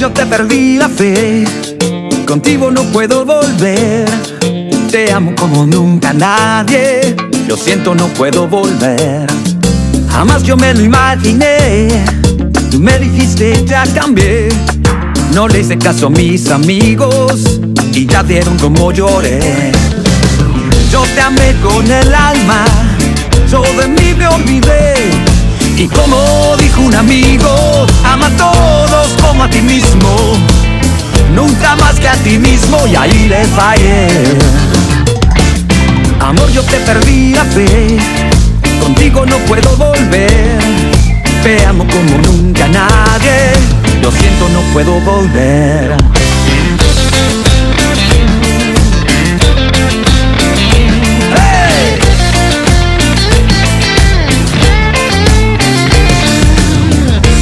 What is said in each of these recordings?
yo te perdí la fe. Contigo no puedo volver. Te amo como nunca nadie. Lo siento, no puedo volver. Jamás yo me lo imaginé. Tú me dijiste, ya cambié. No le hice caso a mis amigos y ya vieron como lloré. Yo te amé con el alma, yo de mí me olvidé. Y como dijo un amigo, ama mismo y ahí le fallé. Amor, yo te perdí la fe, contigo no puedo volver. Te amo como nunca nadie, lo siento, no puedo volver.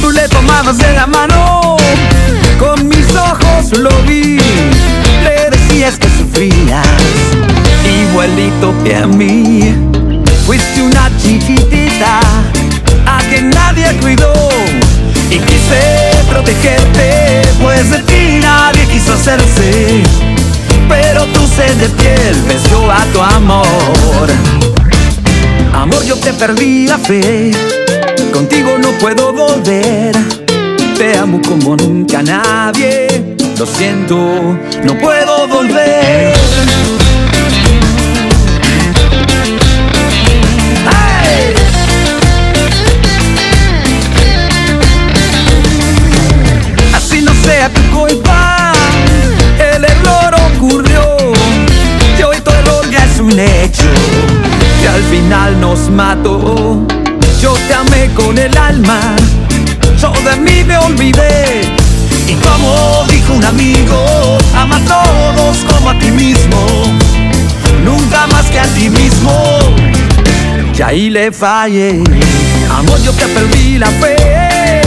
Tú le tomabas de la mano, con mis ojos lo vi. Que a mí. Fuiste una chiquitita a quien nadie cuidó y quise protegerte, pues de ti nadie quiso hacerse. Pero tu sed de piel venció a tu amor. Amor, yo te perdí la fe, contigo no puedo volver. Te amo como nunca nadie, lo siento, no puedo volver. Tu culpa, el error ocurrió. Y hoy tu error ya es un hecho, que al final nos mató. Yo te amé con el alma, yo de mí me olvidé. Y como dijo un amigo, ama a todos como a ti mismo. Nunca más que a ti mismo. Y ahí le fallé. Amor, yo te perdí la fe.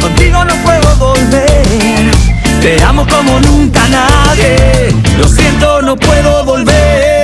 Contigo no puedo volver. Te amo como nunca nadie. Lo siento, no puedo volver.